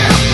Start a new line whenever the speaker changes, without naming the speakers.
Yeah.